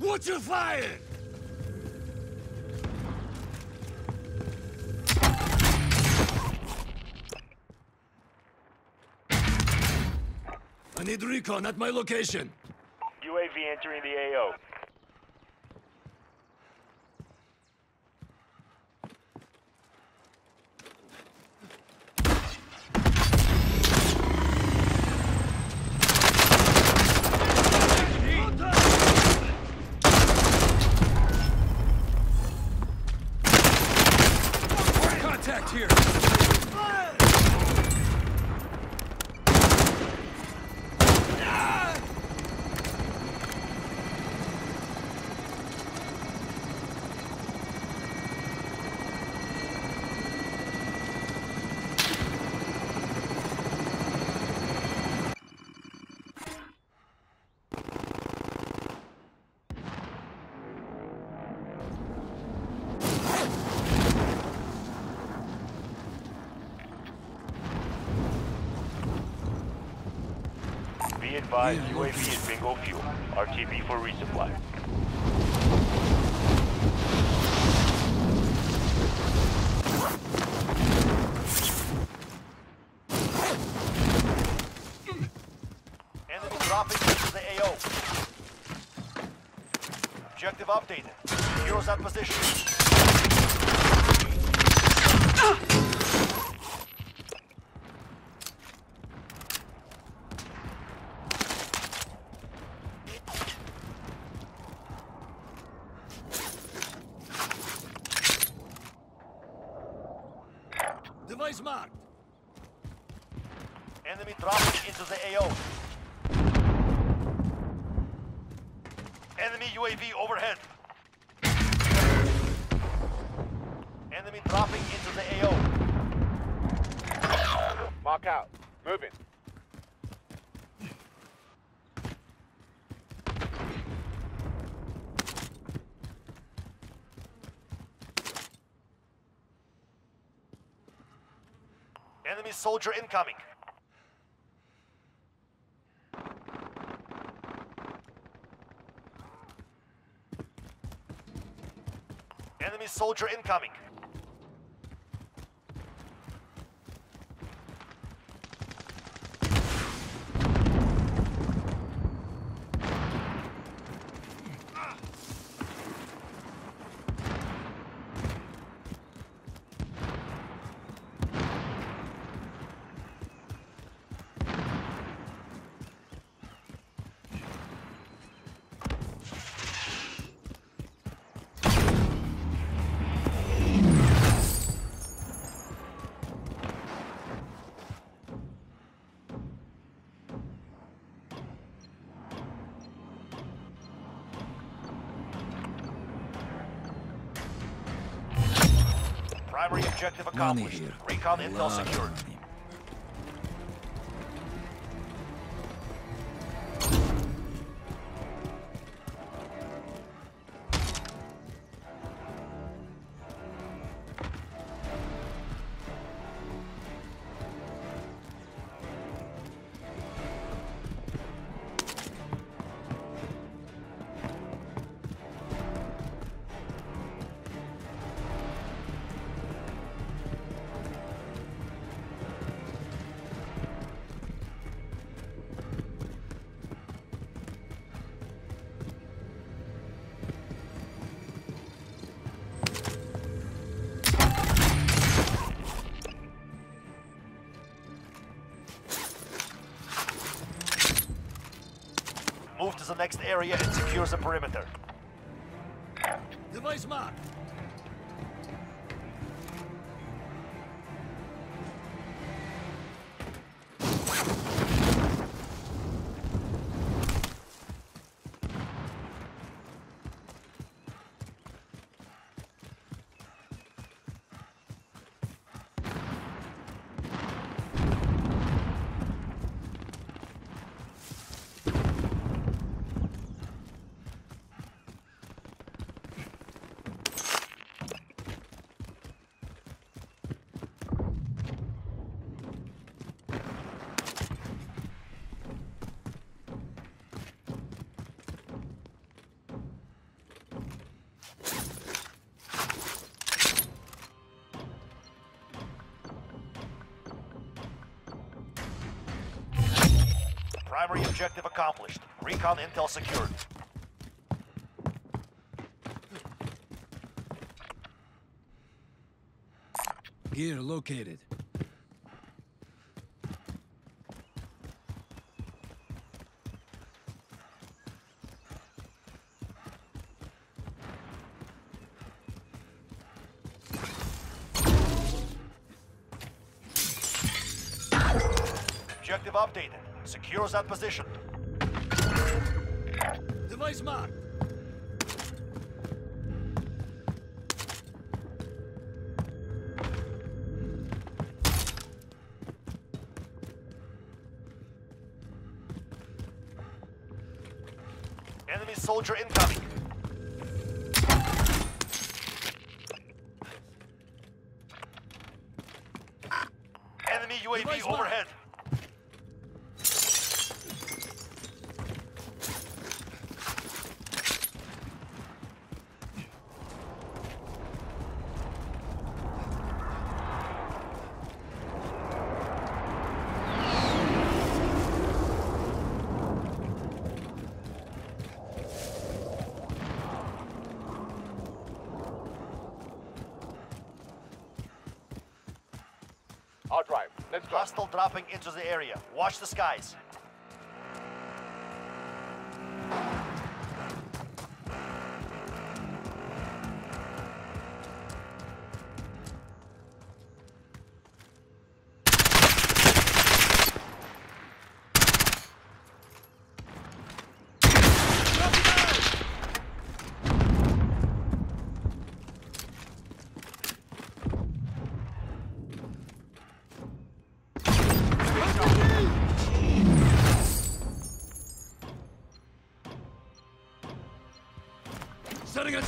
Watch your fire! I need recon at my location. UAV entering the AO. Advised, UAV is bingo fuel. RTB for resupply. Enemy dropping into the AO. Objective updated. Heroes at position. Device marked. Enemy dropping into the AO. Enemy UAV overhead. Enemy dropping into the AO. Mark out. Moving. Enemy soldier incoming. Enemy soldier incoming. Primary objective accomplished. Recon intel secured. money. Move to the next area and secure the perimeter. Device marked. Primary objective accomplished. Recon intel secured. Gear located. Objective updated. Secures that position. Device marked. Enemy soldier incoming. Enemy UAV Device marked. overhead. I'll drive. Let's go. Hostile dropping into the area. Watch the skies.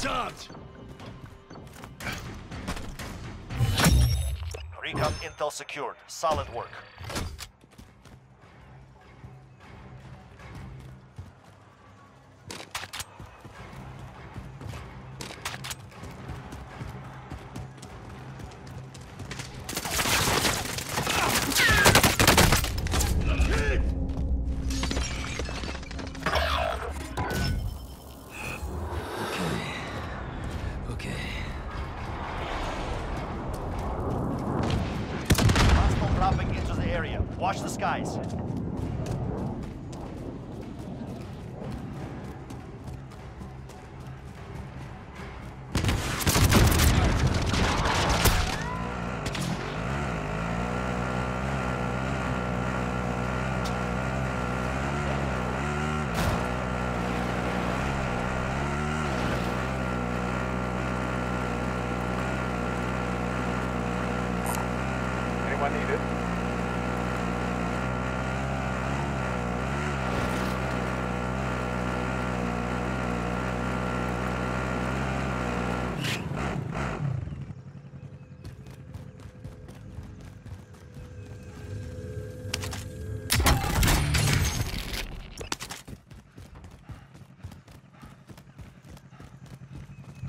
Charge. Recon intel secured. Solid work. Watch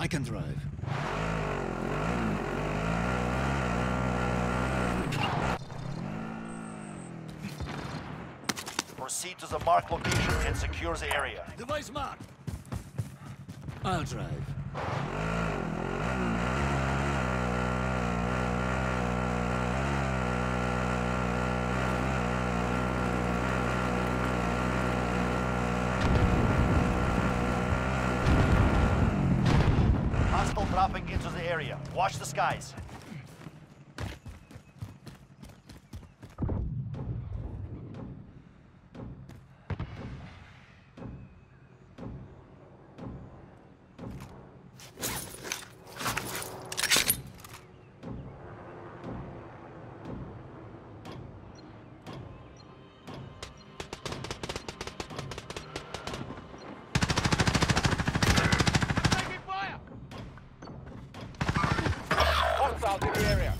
I can drive. Proceed to the marked location and secure the area. Device marked. I'll drive. Hostile dropping into the area. Watch the skies. Hostiles in the area.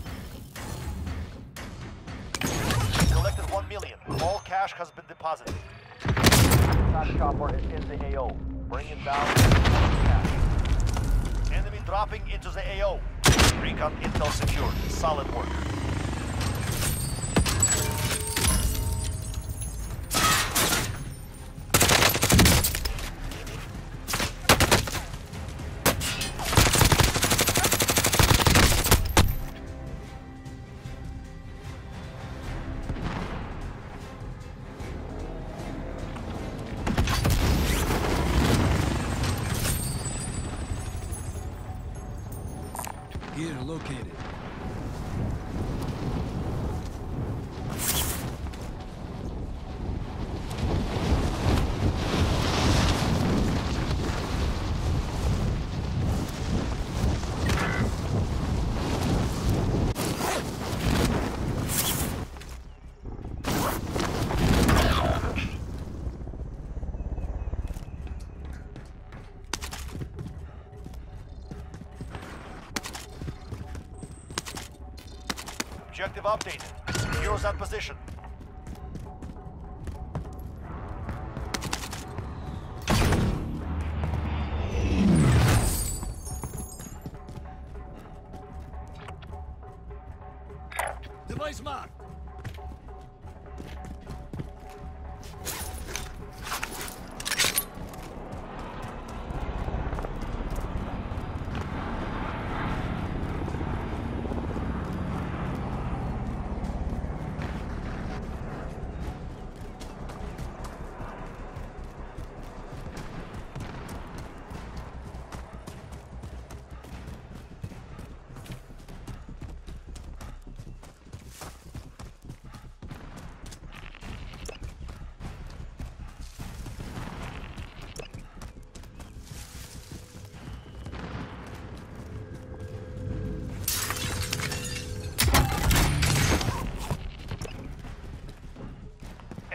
Collected 1 million. All cash has been deposited. Top chopper is in the AO. Bring him down. Cash. Enemy dropping into the AO. Recon intel secured. Solid work. Updated. Secure that position.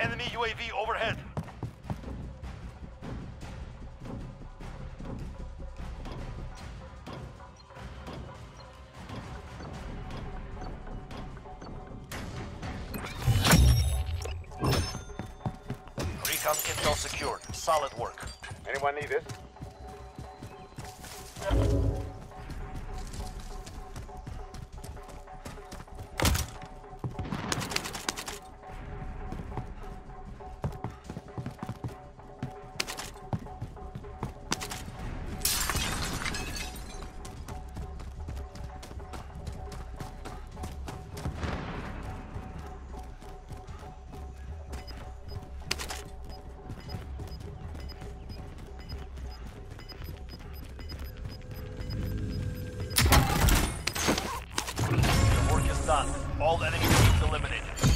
Enemy UAV overhead. All enemy teams eliminated.